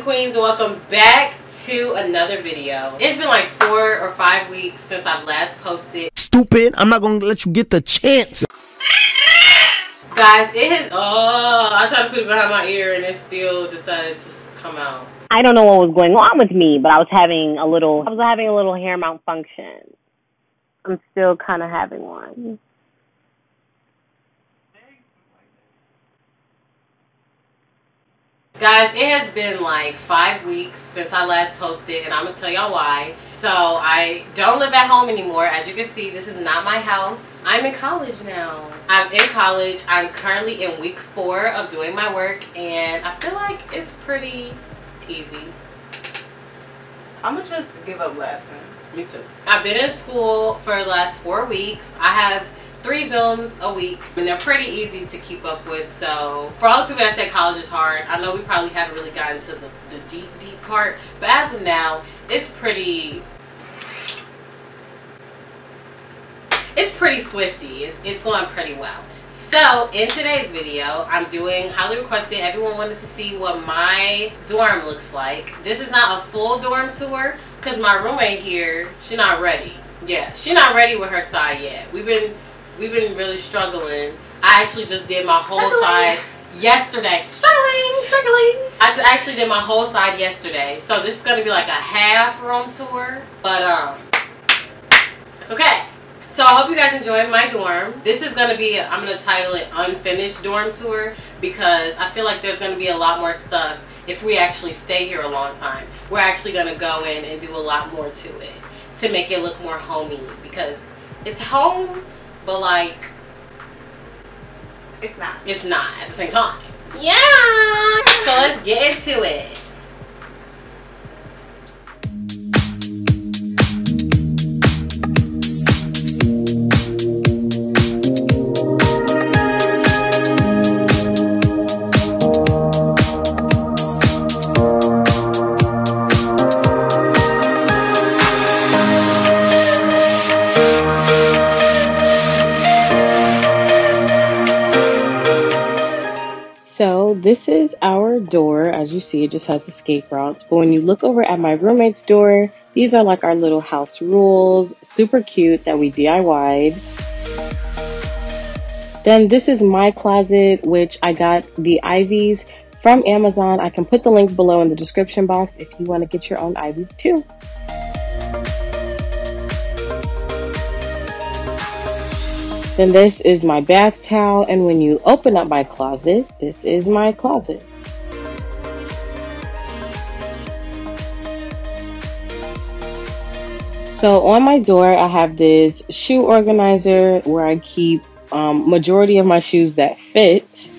and queens welcome back to another video it's been like four or five weeks since i've last posted Stupid. I'm not gonna let you get the chance. guys it has oh i tried to put it behind my ear and it still decided to come out I don't know what was going on with me, but I was having a little I was having a little hair malfunction. I'm still kind of having one. Guys, it has been like five weeks since I last posted, and I'm gonna tell y'all why. So, I don't live at home anymore. As you can see, this is not my house. I'm in college now. I'm in college. I'm currently in week four of doing my work, and I feel like it's pretty easy. I'm gonna just give up laughing. Me too. I've been in school for the last four weeks. I have three Zooms a week, and they're pretty easy to keep up with. So, for all the people that say college is hard, I know we probably haven't really gotten to the, the deep, deep part, but as of now, it's pretty. It's pretty swifty. It's, it's going pretty well. So, in today's video, I'm doing highly requested. Everyone wanted to see what my dorm looks like. This is not a full dorm tour because my roommate here, she's not ready. Yeah, she's not ready with her side yet. We've been we've been really struggling. I actually just did my whole Struggling. side yesterday. Struggling, struggling. I actually did my whole side yesterday. So this is gonna be like a half room tour, but um, it's okay. So I hope you guys enjoyed my dorm. This is gonna be, I'm gonna title it Unfinished Dorm Tour because I feel like there's gonna be a lot more stuff if we actually stay here a long time. We're actually gonna go in and do a lot more to it to make it look more homey because it's home, but like It's not. it's not at the same time. Yeah. So let's get into it. This is our door. As you see, it just has escape routes. But when you look over at my roommate's door, these are like our little house rules. Super cute that we DIY'd. Then this is my closet, which I got the Ivies from Amazon. I can put the link below in the description box if you want to get your own Ivies too. Then this is my bath towel, and when you open up my closet, this is my closet. So on my door, I have this shoe organizer where I keep um, majority of my shoes that fit.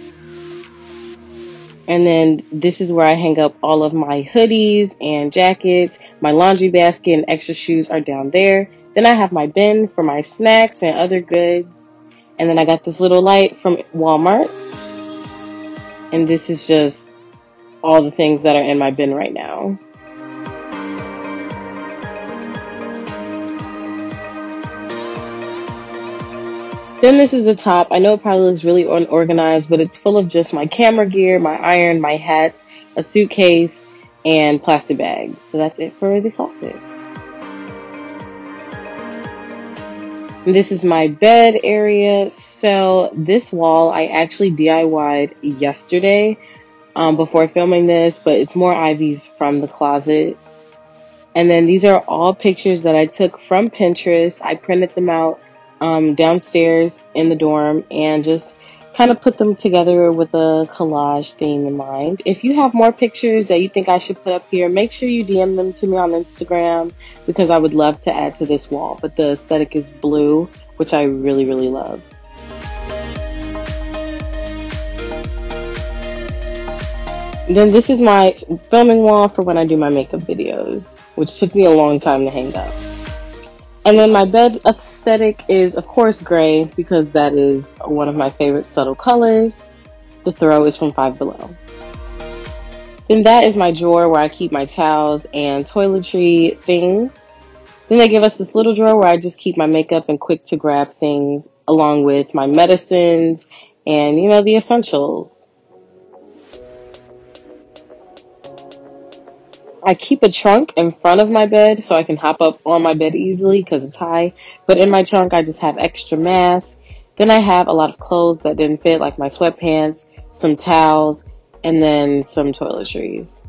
And then this is where I hang up all of my hoodies and jackets. My laundry basket and extra shoes are down there. Then I have my bin for my snacks and other goods. And then I got this little light from Walmart. And this is just all the things that are in my bin right now. Then this is the top. I know it probably looks really unorganized, but it's full of just my camera gear, my iron, my hats, a suitcase, and plastic bags. So that's it for the closet. This is my bed area. So this wall I actually DIY'd yesterday um, before filming this, but it's more Ivies from the closet. And then these are all pictures that I took from Pinterest. I printed them out um, downstairs in the dorm and just kind of put them together with a collage theme in mind. If you have more pictures that you think I should put up here, make sure you DM them to me on Instagram because I would love to add to this wall. But the aesthetic is blue, which I really, really love. Then this is my filming wall for when I do my makeup videos, which took me a long time to hang up. And then my bed aesthetic is, of course, gray because that is one of my favorite subtle colors. The throw is from Five Below. Then that is my drawer where I keep my towels and toiletry things. Then they give us this little drawer where I just keep my makeup and quick to grab things along with my medicines and, you know, the essentials. I keep a trunk in front of my bed so I can hop up on my bed easily because it's high. But in my trunk, I just have extra masks. Then I have a lot of clothes that didn't fit, like my sweatpants, some towels, and then some toiletries.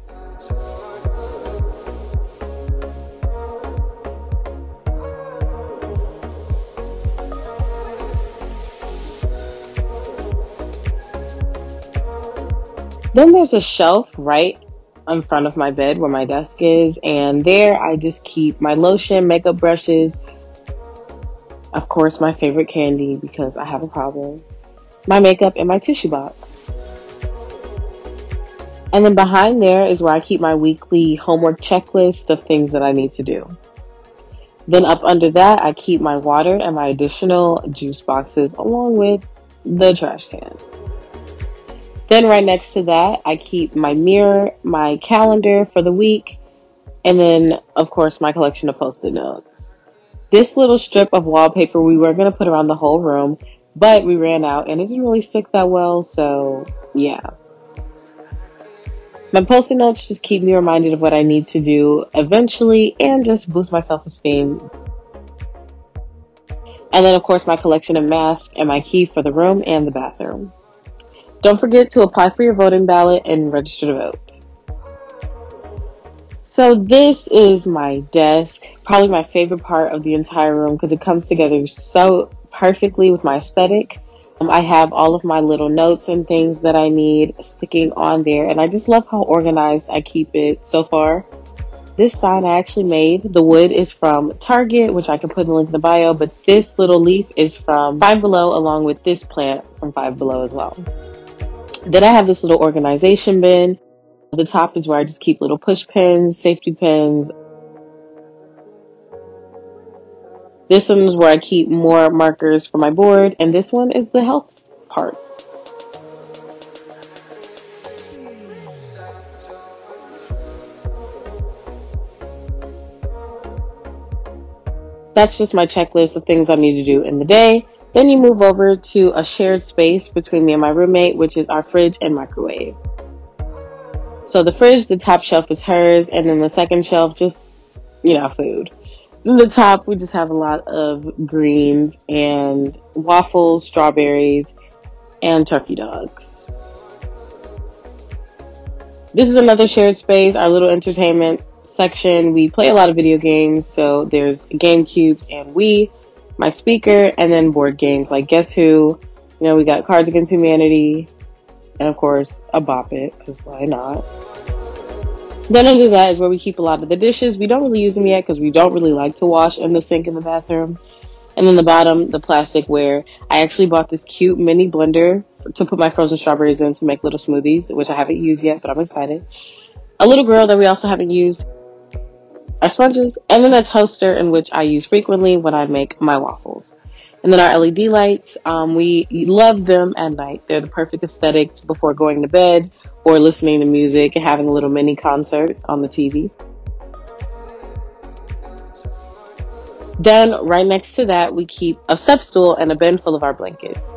Then there's a shelf right in front of my bed where my desk is, and there I just keep my lotion, makeup brushes, of course, my favorite candy because I have a problem, my makeup, and my tissue box. And then behind there is where I keep my weekly homework checklist of things that I need to do. Then up under that, I keep my water and my additional juice boxes along with the trash can. Then right next to that, I keep my mirror, my calendar for the week, and then of course my collection of post-it notes. This little strip of wallpaper we were going to put around the whole room, but we ran out and it didn't really stick that well, so yeah. My post-it notes just keep me reminded of what I need to do eventually and just boost my self-esteem. And then of course my collection of masks and my key for the room and the bathroom. Don't forget to apply for your voting ballot and register to vote. So this is my desk, probably my favorite part of the entire room because it comes together so perfectly with my aesthetic. Um, I have all of my little notes and things that I need sticking on there and I just love how organized I keep it so far. This sign I actually made. The wood is from Target, which I can put in the link in the bio, but this little leaf is from Five Below along with this plant from Five Below as well. Then I have this little organization bin. The top is where I just keep little push pins, safety pins. This one is where I keep more markers for my board, and this one is the health part. That's just my checklist of things I need to do in the day. Then you move over to a shared space between me and my roommate, which is our fridge and microwave. So the fridge, the top shelf is hers, and then the second shelf, just, you know, food. In the top, we just have a lot of greens and waffles, strawberries, and turkey dogs. This is another shared space, our little entertainment section. We play a lot of video games, so there's Game Cubes and Wii my speaker, and then board games like Guess Who. You know, we got Cards Against Humanity, and of course, a Bop It, because why not? Then under that is where we keep a lot of the dishes. We don't really use them yet because we don't really like to wash in the sink in the bathroom. And then the bottom, the plastic where I actually bought this cute mini blender to put my frozen strawberries in to make little smoothies, which I haven't used yet, but I'm excited. A little grill that we also haven't used our sponges, and then a toaster in which I use frequently when I make my waffles. And then our LED lights, um, we love them at night. They're the perfect aesthetic before going to bed or listening to music and having a little mini concert on the TV. Then, right next to that, we keep a step stool and a bin full of our blankets.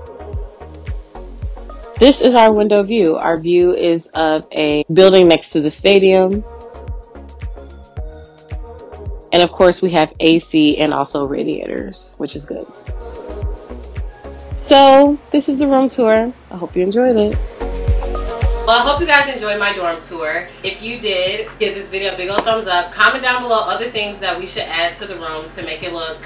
This is our window view. Our view is of a building next to the stadium and of course, we have AC and also radiators, which is good. So, this is the room tour. I hope you enjoyed it. Well, I hope you guys enjoyed my dorm tour. If you did, give this video a big old thumbs up. Comment down below other things that we should add to the room to make it look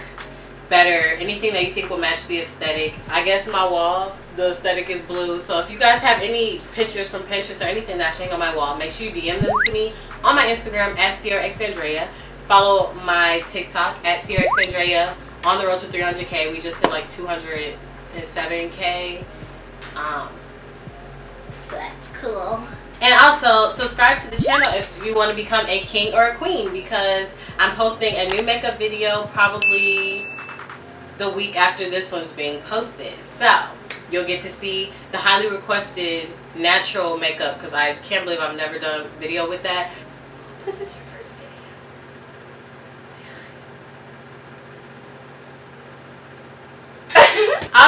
better. Anything that you think will match the aesthetic. I guess my wall, the aesthetic is blue. So if you guys have any pictures from Pinterest or anything that I should hang on my wall, make sure you DM them to me on my Instagram at Sierra X Andrea. Follow my TikTok at Sierra Andrea on the road to 300k. We just hit like 207k. Um, so that's cool. And also subscribe to the channel if you want to become a king or a queen because I'm posting a new makeup video probably the week after this one's being posted. So you'll get to see the highly requested natural makeup because I can't believe I've never done a video with that. This is your first video. I'll